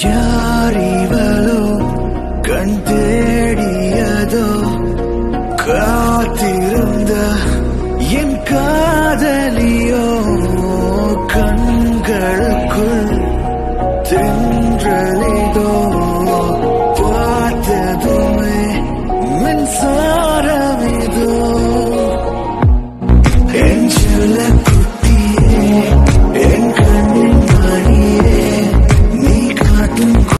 யாரிவளோ கண் தேடியதோ காத்திருந்த என் காதலியோ கண்களுக்குள் தென்றலிதோ பார்த்ததுமே மின்சாரமிதோ. என் சொல்ல